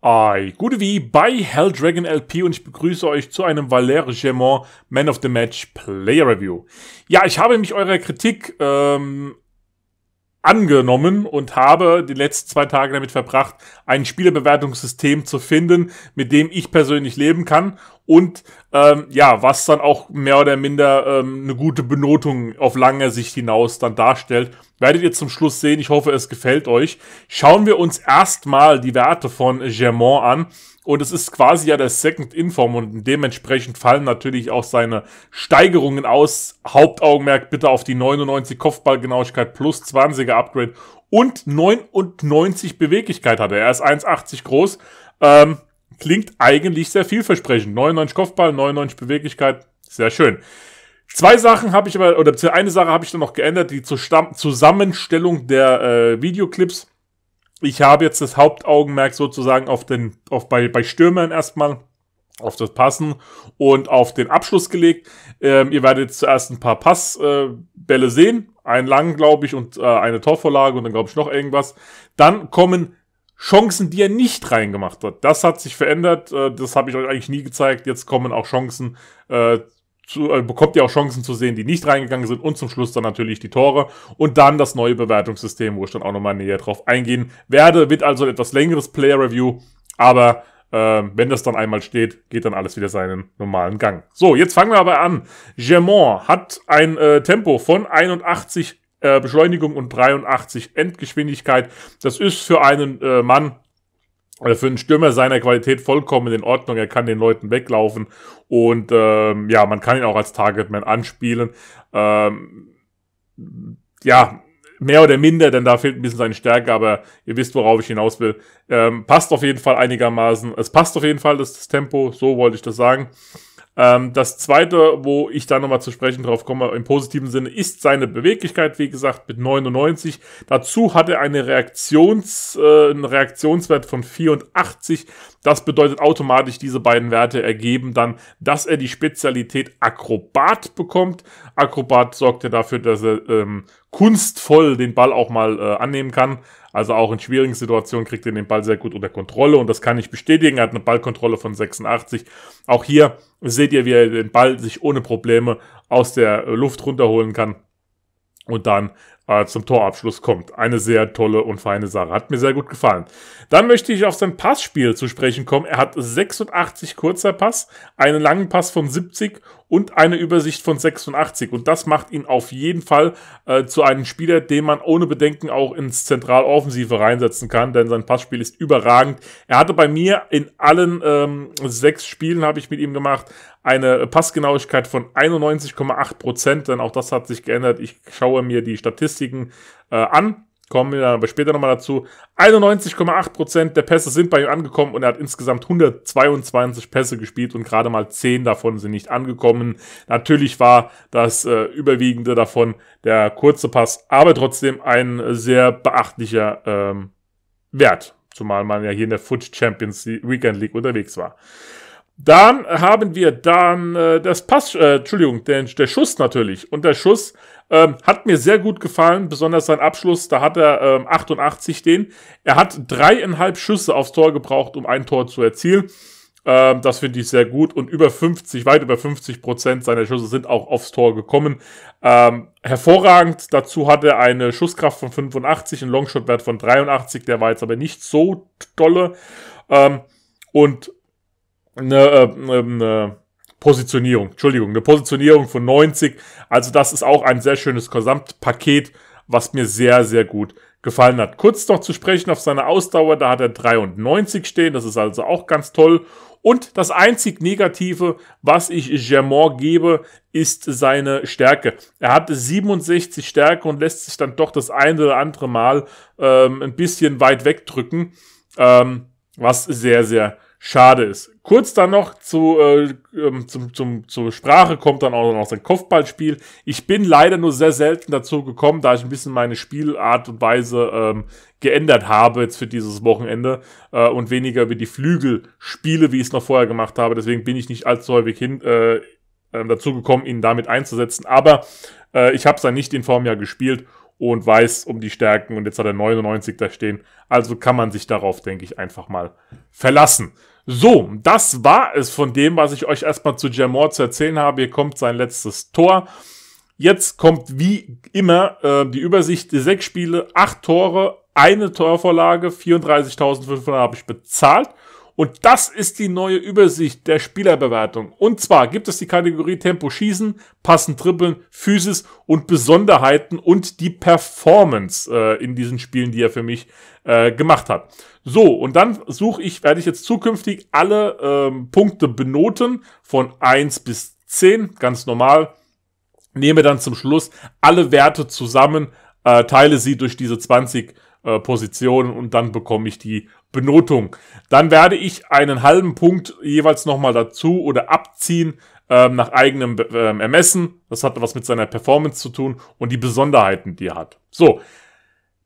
Hi, gute wie bei Hell Dragon LP und ich begrüße euch zu einem Valère Gemont Man of the Match Player Review. Ja, ich habe mich eurer Kritik ähm, angenommen und habe die letzten zwei Tage damit verbracht, ein Spielerbewertungssystem zu finden, mit dem ich persönlich leben kann und ähm, ja, was dann auch mehr oder minder ähm, eine gute Benotung auf lange Sicht hinaus dann darstellt. Werdet ihr zum Schluss sehen. Ich hoffe, es gefällt euch. Schauen wir uns erstmal die Werte von Germont an. Und es ist quasi ja der Second Inform und dementsprechend fallen natürlich auch seine Steigerungen aus. Hauptaugenmerk bitte auf die 99 Kopfballgenauigkeit plus 20er Upgrade und 99 Beweglichkeit hat er. Er ist 1,80 groß. Ähm, klingt eigentlich sehr vielversprechend. 99 Kopfball, 99 Beweglichkeit, sehr schön. Zwei Sachen habe ich aber, oder eine Sache habe ich dann noch geändert, die Zusammenstellung der äh, Videoclips. Ich habe jetzt das Hauptaugenmerk sozusagen auf den, auf bei, bei Stürmern erstmal, auf das Passen und auf den Abschluss gelegt. Ähm, ihr werdet zuerst ein paar Passbälle äh, sehen. Einen langen, glaube ich, und äh, eine Torvorlage und dann glaube ich noch irgendwas. Dann kommen Chancen, die er nicht reingemacht hat. Das hat sich verändert. Äh, das habe ich euch eigentlich nie gezeigt. Jetzt kommen auch Chancen, äh, zu, äh, bekommt ihr auch Chancen zu sehen, die nicht reingegangen sind. Und zum Schluss dann natürlich die Tore. Und dann das neue Bewertungssystem, wo ich dann auch nochmal näher drauf eingehen werde. Wird also ein etwas längeres Player Review. Aber äh, wenn das dann einmal steht, geht dann alles wieder seinen normalen Gang. So, jetzt fangen wir aber an. Germont hat ein äh, Tempo von 81 äh, Beschleunigung und 83 Endgeschwindigkeit. Das ist für einen äh, Mann, äh, für einen Stürmer seiner Qualität vollkommen in Ordnung. Er kann den Leuten weglaufen und ähm, ja, man kann ihn auch als Targetman anspielen. Ähm, ja, mehr oder minder, denn da fehlt ein bisschen seine Stärke, aber ihr wisst, worauf ich hinaus will. Ähm, passt auf jeden Fall einigermaßen. Es passt auf jeden Fall, das, das Tempo, so wollte ich das sagen. Ähm, das zweite, wo ich da nochmal zu sprechen drauf komme, im positiven Sinne, ist seine Beweglichkeit, wie gesagt, mit 99. Dazu hat er eine Reaktions, äh, einen Reaktionswert von 84. Das bedeutet automatisch, diese beiden Werte ergeben dann, dass er die Spezialität Akrobat bekommt. Akrobat sorgt ja dafür, dass er ähm, kunstvoll den Ball auch mal äh, annehmen kann. Also auch in schwierigen Situationen kriegt er den Ball sehr gut unter Kontrolle und das kann ich bestätigen. Er hat eine Ballkontrolle von 86. Auch hier seht ihr, wie er den Ball sich ohne Probleme aus der Luft runterholen kann und dann äh, zum Torabschluss kommt. Eine sehr tolle und feine Sache. Hat mir sehr gut gefallen. Dann möchte ich auf sein Passspiel zu sprechen kommen. Er hat 86 kurzer Pass, einen langen Pass von 70 und eine Übersicht von 86. Und das macht ihn auf jeden Fall äh, zu einem Spieler, den man ohne Bedenken auch ins Zentraloffensive reinsetzen kann, denn sein Passspiel ist überragend. Er hatte bei mir in allen ähm, sechs Spielen, habe ich mit ihm gemacht, eine Passgenauigkeit von 91,8% denn auch das hat sich geändert. Ich schaue mir die Statistiken äh, an Kommen wir aber später nochmal dazu. 91,8% der Pässe sind bei ihm angekommen und er hat insgesamt 122 Pässe gespielt und gerade mal 10 davon sind nicht angekommen. Natürlich war das äh, überwiegende davon der kurze Pass, aber trotzdem ein sehr beachtlicher ähm, Wert. Zumal man ja hier in der Foot Champions Weekend League unterwegs war. Dann haben wir dann äh, das Pass, äh, Entschuldigung, der, der Schuss natürlich. Und der Schuss ähm, hat mir sehr gut gefallen, besonders sein Abschluss, da hat er ähm, 88 den. Er hat dreieinhalb Schüsse aufs Tor gebraucht, um ein Tor zu erzielen. Ähm, das finde ich sehr gut und über 50, weit über 50 Prozent seiner Schüsse sind auch aufs Tor gekommen. Ähm, hervorragend. Dazu hat er eine Schusskraft von 85, einen Longshot-Wert von 83, der war jetzt aber nicht so tolle. Ähm, und eine, äh, eine Positionierung, Entschuldigung, eine Positionierung von 90. Also das ist auch ein sehr schönes Gesamtpaket, was mir sehr, sehr gut gefallen hat. Kurz noch zu sprechen auf seine Ausdauer, da hat er 93 stehen, das ist also auch ganz toll. Und das einzig Negative, was ich Germont gebe, ist seine Stärke. Er hatte 67 Stärke und lässt sich dann doch das eine oder andere Mal ähm, ein bisschen weit wegdrücken, ähm, was sehr, sehr schade ist. Kurz dann noch zu, äh, ähm, zum, zum, zur Sprache kommt dann auch noch sein Kopfballspiel. Ich bin leider nur sehr selten dazu gekommen, da ich ein bisschen meine Spielart und Weise ähm, geändert habe jetzt für dieses Wochenende äh, und weniger über die Flügel spiele, wie ich es noch vorher gemacht habe. Deswegen bin ich nicht allzu häufig hin, äh, äh dazu gekommen, ihn damit einzusetzen. Aber äh, ich habe es dann nicht in Form ja gespielt und weiß um die Stärken und jetzt hat er 99 da stehen. Also kann man sich darauf, denke ich, einfach mal verlassen. So, das war es von dem, was ich euch erstmal zu Jamor zu erzählen habe. Hier kommt sein letztes Tor. Jetzt kommt wie immer äh, die Übersicht. Die sechs Spiele, acht Tore, eine Torvorlage, 34.500 habe ich bezahlt. Und das ist die neue Übersicht der Spielerbewertung. Und zwar gibt es die Kategorie Tempo Schießen, Passen, Trippeln, Physis und Besonderheiten und die Performance äh, in diesen Spielen, die er für mich äh, gemacht hat. So, und dann suche ich, werde ich jetzt zukünftig alle ähm, Punkte benoten von 1 bis 10, ganz normal. Nehme dann zum Schluss alle Werte zusammen, äh, teile sie durch diese 20 äh, Positionen und dann bekomme ich die Benotung. Dann werde ich einen halben Punkt jeweils nochmal dazu oder abziehen ähm, nach eigenem ähm, Ermessen. Das hat was mit seiner Performance zu tun und die Besonderheiten, die er hat. So.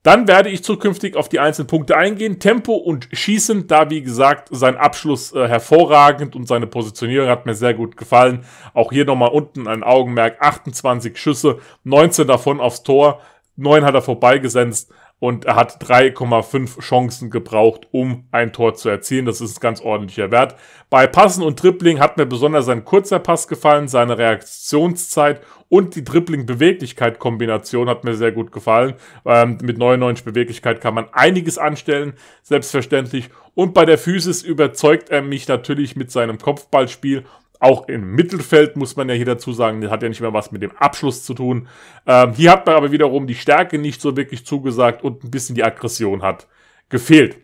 Dann werde ich zukünftig auf die einzelnen Punkte eingehen. Tempo und Schießen, da wie gesagt sein Abschluss äh, hervorragend und seine Positionierung hat mir sehr gut gefallen. Auch hier nochmal unten ein Augenmerk. 28 Schüsse, 19 davon aufs Tor, 9 hat er vorbeigesenzt und er hat 3,5 Chancen gebraucht, um ein Tor zu erzielen. Das ist ein ganz ordentlicher Wert. Bei Passen und Dribbling hat mir besonders sein kurzer Pass gefallen, seine Reaktionszeit und die Dribbling-Beweglichkeit-Kombination hat mir sehr gut gefallen. Ähm, mit 99 Beweglichkeit kann man einiges anstellen, selbstverständlich. Und bei der Physis überzeugt er mich natürlich mit seinem Kopfballspiel auch im Mittelfeld muss man ja hier dazu sagen, das hat ja nicht mehr was mit dem Abschluss zu tun. Ähm, hier hat man aber wiederum die Stärke nicht so wirklich zugesagt und ein bisschen die Aggression hat gefehlt.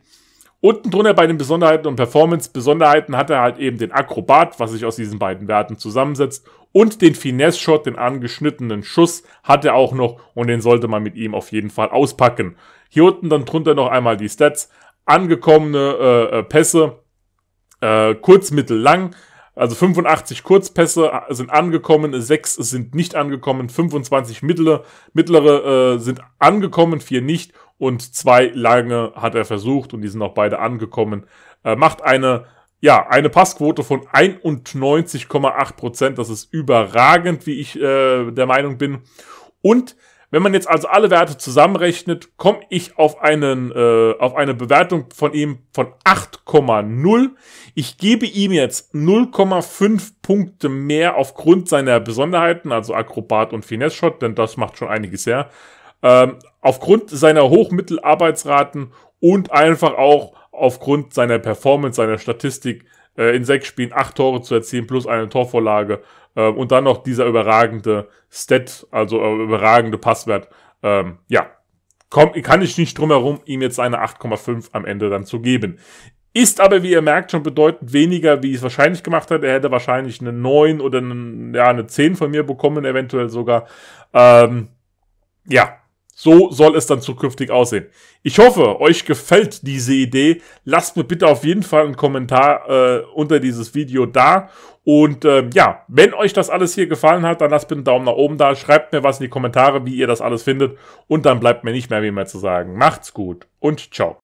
Unten drunter bei den Besonderheiten und Performance-Besonderheiten hat er halt eben den Akrobat, was sich aus diesen beiden Werten zusammensetzt, und den Finesse-Shot, den angeschnittenen Schuss, hat er auch noch und den sollte man mit ihm auf jeden Fall auspacken. Hier unten dann drunter noch einmal die Stats, angekommene äh, äh Pässe, äh, kurz, mittel, lang, also 85 Kurzpässe sind angekommen, 6 sind nicht angekommen, 25 mittlere, mittlere äh, sind angekommen, 4 nicht und 2 lange hat er versucht und die sind auch beide angekommen. Äh, macht eine, ja, eine Passquote von 91,8%. Das ist überragend, wie ich äh, der Meinung bin. Und wenn man jetzt also alle Werte zusammenrechnet, komme ich auf, einen, äh, auf eine Bewertung von ihm von 8,0. Ich gebe ihm jetzt 0,5 Punkte mehr aufgrund seiner Besonderheiten, also Akrobat und Finesse-Shot, denn das macht schon einiges her. Ähm, aufgrund seiner Hochmittelarbeitsraten und einfach auch aufgrund seiner Performance, seiner Statistik äh, in sechs Spielen acht Tore zu erzielen plus eine Torvorlage äh, und dann noch dieser überragende Stat, also äh, überragende Passwert. Ähm, ja, komm, kann ich nicht drum herum, ihm jetzt eine 8,5 am Ende dann zu geben. Ist aber, wie ihr merkt, schon bedeutend weniger, wie es wahrscheinlich gemacht hat. Er hätte wahrscheinlich eine 9 oder eine, ja, eine 10 von mir bekommen, eventuell sogar. Ähm, ja, so soll es dann zukünftig aussehen. Ich hoffe, euch gefällt diese Idee. Lasst mir bitte auf jeden Fall einen Kommentar äh, unter dieses Video da. Und äh, ja, wenn euch das alles hier gefallen hat, dann lasst bitte einen Daumen nach oben da. Schreibt mir was in die Kommentare, wie ihr das alles findet. Und dann bleibt mir nicht mehr wie mehr zu sagen. Macht's gut und ciao.